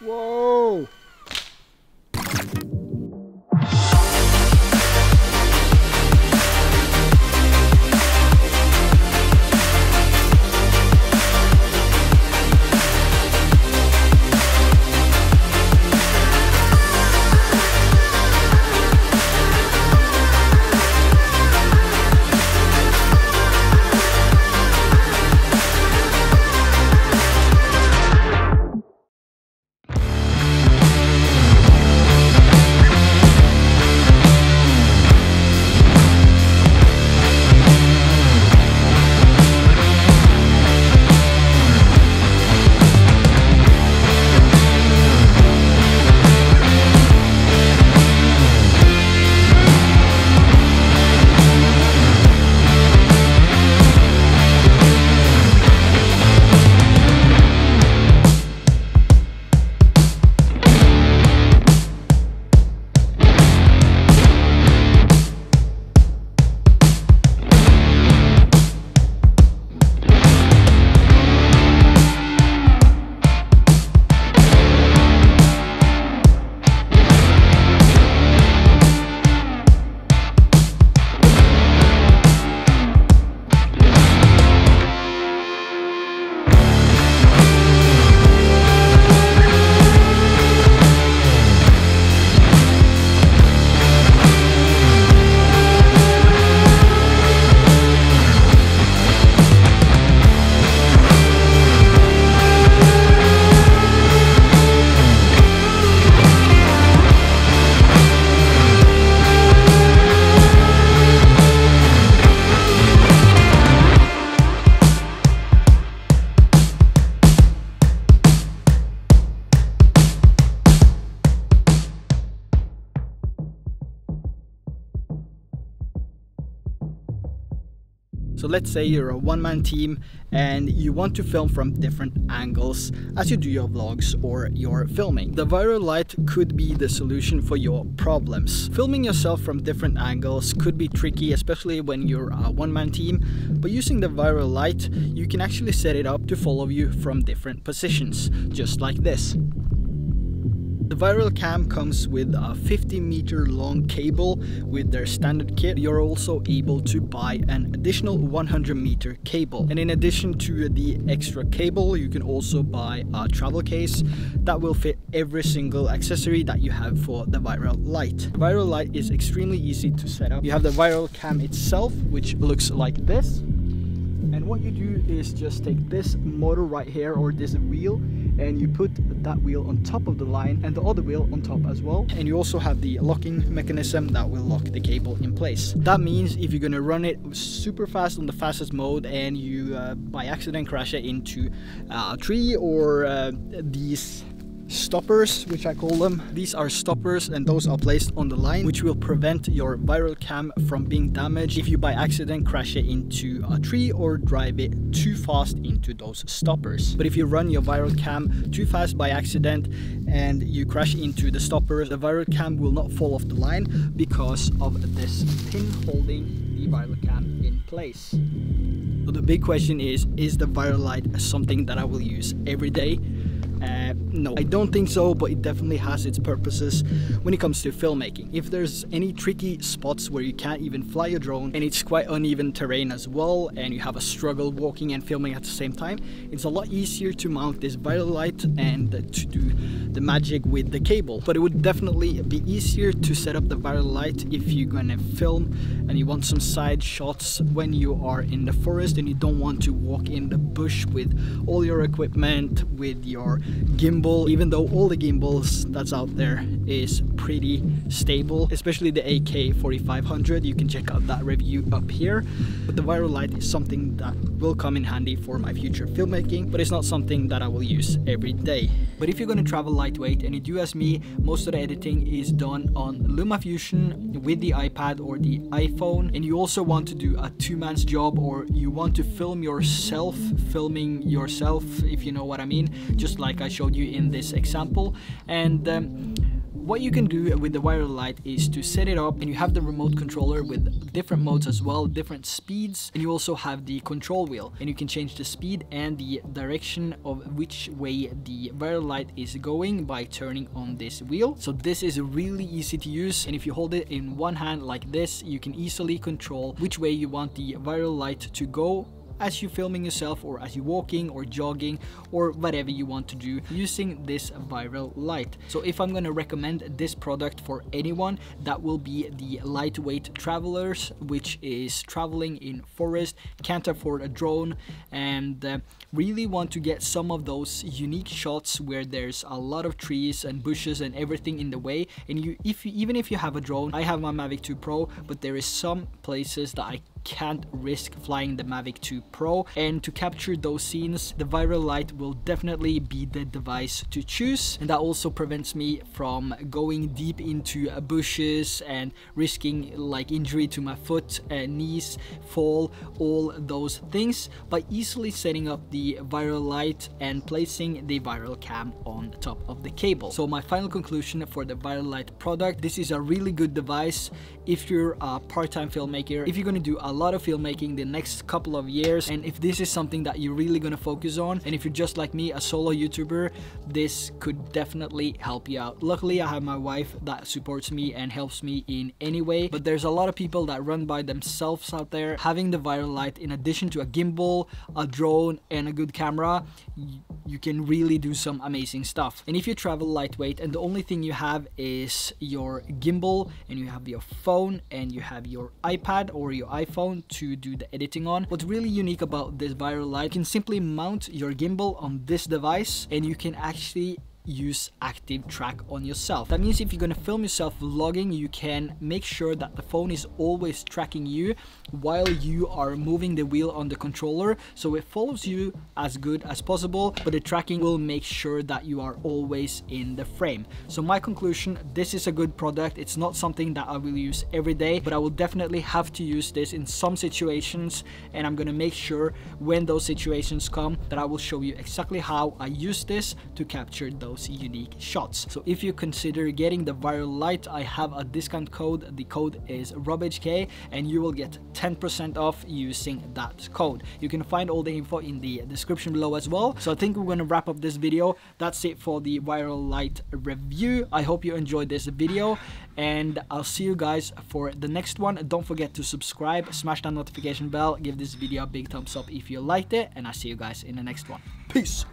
Whoa! Let's say you're a one-man team and you want to film from different angles as you do your vlogs or your filming. The Wiral LITE could be the solution for your problems. Filming yourself from different angles could be tricky, especially when you're a one-man team, but using the Wiral LITE, you can actually set it up to follow you from different positions, just like this. The Wiral Cam comes with a 50 meter long cable with their standard kit. You're also able to buy an additional 100 meter cable. And in addition to the extra cable, you can also buy a travel case that will fit every single accessory that you have for the Wiral LITE. The Wiral LITE is extremely easy to set up. You have the Wiral Cam itself, which looks like this. And what you do is just take this motor right here or this wheel and you put that wheel on top of the line and the other wheel on top as well. And you also have the locking mechanism that will lock the cable in place. That means if you're gonna run it super fast on the fastest mode and you uh, by accident crash it into uh, a tree or uh, these stoppers which I call them. These are stoppers and those are placed on the line which will prevent your Wiral Cam from being damaged if you by accident crash it into a tree or drive it too fast into those stoppers. But if you run your Wiral Cam too fast by accident and you crash into the stoppers the Wiral Cam will not fall off the line because of this pin holding the Wiral Cam in place. So the big question is is the Wiral LITE something that I will use every day uh, no, I don't think so, but it definitely has its purposes when it comes to filmmaking. If there's any tricky spots where you can't even fly a drone and it's quite uneven terrain as well and you have a struggle walking and filming at the same time, it's a lot easier to mount this Wiral LITE and to do the magic with the cable. But it would definitely be easier to set up the Wiral LITE if you're gonna film and you want some side shots when you are in the forest and you don't want to walk in the bush with all your equipment, with your gimbal even though all the gimbals that's out there is pretty stable especially the AK 4500 you can check out that review up here but the Wiral LITE is something that will come in handy for my future filmmaking but it's not something that I will use every day but if you're going to travel lightweight. And do as me most of the editing is done on LumaFusion with the iPad or the iPhone. And you also want to do a two-man's job or you want to film yourself filming yourself if you know what I mean just like like I showed you in this example. And um, what you can do with the Wiral LITE is to set it up and you have the remote controller with different modes as well, different speeds, and you also have the control wheel and you can change the speed and the direction of which way the Wiral LITE is going by turning on this wheel. So this is really easy to use and if you hold it in one hand like this, you can easily control which way you want the Wiral LITE to go as you're filming yourself or as you're walking or jogging or whatever you want to do using this Wiral LITE. So if I'm gonna recommend this product for anyone, that will be the lightweight travelers, which is traveling in forest, can't afford a drone and uh, really want to get some of those unique shots where there's a lot of trees and bushes and everything in the way and you if you, even if you have a drone I have my Mavic 2 Pro but there is some places that I can't risk flying the Mavic 2 Pro and to capture those scenes the Wiral LITE will definitely be the device to choose and that also prevents me from going deep into bushes and risking like injury to my foot, uh, knees, fall, all those things by easily setting up the Wiral LITE and placing the Wiral Cam on top of the cable. So my final conclusion for the Wiral LITE product, this is a really good device if you're a part-time filmmaker, if you're gonna do a lot of filmmaking the next couple of years and if this is something that you're really gonna focus on and if you're just like me a solo youtuber this could definitely help you out. Luckily I have my wife that supports me and helps me in any way but there's a lot of people that run by themselves out there. Having the Wiral LITE in addition to a gimbal a drone and a good camera you can really do some amazing stuff. And if you travel lightweight and the only thing you have is your gimbal and you have your phone and you have your iPad or your iPhone to do the editing on. What's really unique about this Wiral LITE you can simply mount your gimbal on this device and you can actually use active track on yourself. That means if you're gonna film yourself vlogging, you can make sure that the phone is always tracking you while you are moving the wheel on the controller. So it follows you as good as possible but the tracking will make sure that you are always in the frame. So my conclusion this is a good product. It's not something that I will use every day but I will definitely have to use this in some situations and I'm gonna make sure when those situations come that I will show you exactly how I use this to capture those those unique shots. So if you consider getting the Wiral LITE, I have a discount code. The code is RobHK and you will get 10% off using that code. You can find all the info in the description below as well. So I think we're going to wrap up this video. That's it for the Wiral LITE review. I hope you enjoyed this video and I'll see you guys for the next one. Don't forget to subscribe, smash that notification bell, give this video a big thumbs up if you liked it and I'll see you guys in the next one. Peace!